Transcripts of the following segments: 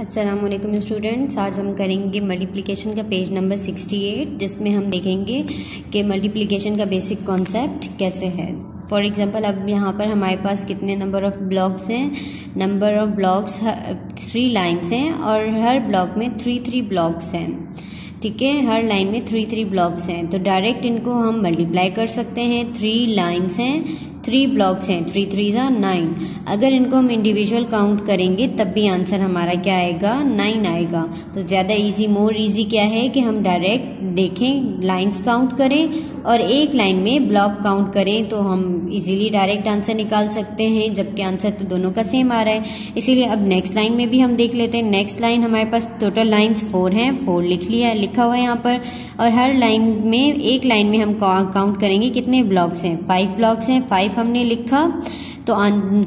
Aslam students आज हम करेंगे मल्टीप्लिकेशन का पेज नंबर 68 जिसमें हम देखेंगे कि मल्टीप्लिकेशन का बेसिक कॉन्सेप्ट कैसे है। फॉर एग्जांपल अब यहाँ पर हमारे पास कितने नंबर ऑफ़ ब्लॉक्स हैं? Number of blocks three lines हैं और हर ब्लॉक में थ्री थ्री ब्लॉक्स हैं। ठीक है? हर लाइन में थ्री थ्री ब्लॉक्स हैं। तो डायरेक्ट इनको हम मल्टीप्लाई कर सकते हैं। थ्री लाइंस हैं। थ्री ब्लॉक्स हैं थ्री थ्री ज़ा नाइन अगर इनको हम इंडिविजुअल काउंट करेंगे, तब भी आंसर हमारा क्या आएगा? नाइन आएगा. तो ज़्यादा इजी मोर इजी क्या है कि हम डायरेक्ट देखें लाइंस काउंट करें और एक लाइन में ब्लॉक काउंट करें तो हम इजीली डायरेक्ट आंसर निकाल सकते हैं, जबकि आंसर तो दोनों का सेम आ रहा है. इसीलिए अब नेक्स्ट लाइन में भी हम देख लेते हैं. नेक्स्ट लाइन हमारे पास टोटल लाइन्स फोर हैं फोर लिख लिया, लिखा हुआ है यहाँ पर. और हर लाइन में, एक लाइन में हम काउंट करेंगे, कितने ब्लॉक्स हैं? फाइव ब्लॉक्स हैं फाइव हमने लिखा तो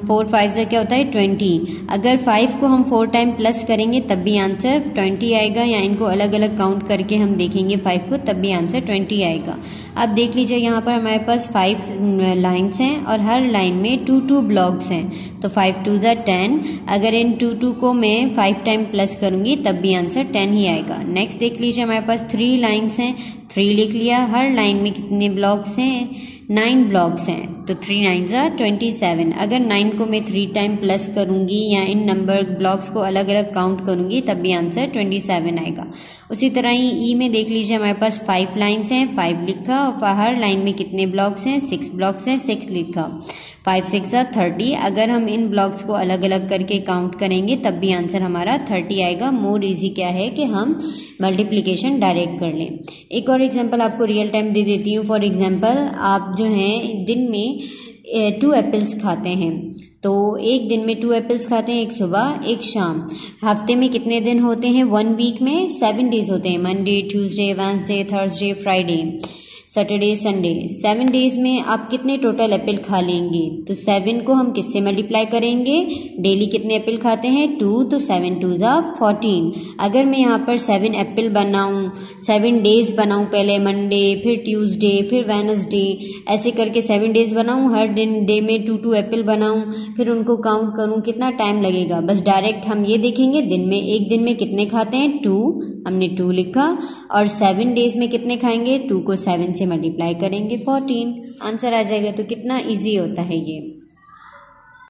फोर फाइव से क्या होता है? ट्वेंटी अगर फाइव को हम फोर टाइम प्लस करेंगे, तब भी आंसर ट्वेंटी आएगा, या इनको अलग अलग काउंट करके हम देखेंगे फाइव को, तब भी आंसर ट्वेंटी आएगा. अब देख लीजिए, यहाँ पर हमारे पास फाइव लाइन्स हैं, और हर लाइन में टू टू ब्लॉक्स हैं. तो फाइव टू ज़ा टेन अगर इन टू टू को मैं फाइव टाइम प्लस करूँगी, तब भी आंसर टेन ही आएगा. नेक्स्ट देख लीजिए, हमारे पास थ्री लाइन्स हैं. थ्री लिख लिया. हर लाइन में कितने ब्लॉक्स हैं? नाइन ब्लॉक्स हैं तो थ्री नाइन ज़ा ट्वेंटी सेवन अगर नाइन को मैं थ्री टाइम प्लस करूँगी या इन नंबर ब्लॉक्स को अलग अलग काउंट करूँगी, तब भी आंसर ट्वेंटी सेवन आएगा. उसी तरह ही ई e में देख लीजिए, हमारे पास फाइव लाइन्स हैं फाइव लिखा और हर लाइन में कितने ब्लॉक्स हैं? सिक्स ब्लॉक्स हैं सिक्स लिखा. फाइव सिक्स ज़ा थर्टी अगर हम इन ब्लॉक्स को अलग अलग करके काउंट करेंगे, तब भी आंसर हमारा थर्टी आएगा। मोर इजी क्या है कि हम मल्टीप्लिकेशन डायरेक्ट कर लें। एक और एग्जांपल आपको रियल टाइम दे देती हूँ। फॉर एग्जांपल आप जो हैं, दिन में टू एप्पल्स खाते हैं। तो एक दिन में टू एप्पल्स खाते हैं, एक सुबह, एक शाम। हफ़्ते में कितने दिन होते हैं? वन वीक में सेवन डेज़ होते हैं। Monday Tuesday Wednesday Thursday Friday Saturday Sunday seven days में आप कितने टोटल एप्पल खा लेंगे? तो सेवन को हम किससे मल्टीप्लाई करेंगे? डेली कितने एप्पल खाते हैं? टू तो सेवन टू ज़ा फोर्टीन अगर मैं यहाँ पर सेवन एप्पल बनाऊँ सेवन डेज़ बनाऊँ पहले मंडे फिर ट्यूसडे फिर वेनसडे ऐसे करके सेवन डेज़ बनाऊँ, हर दिन डे में टू टू एप्पल बनाऊँ, फिर उनको काउंट करूँ, कितना टाइम लगेगा? बस डायरेक्ट हम ये देखेंगे, दिन में, एक दिन में कितने खाते हैं? टू हमने टू लिखा, और सेवन डेज़ में कितने खाएँगे? टू को सेवन से मल्टीप्लाई करेंगे। फोर्टीन आंसर आ जाएगा तो कितना ईजी होता है ये।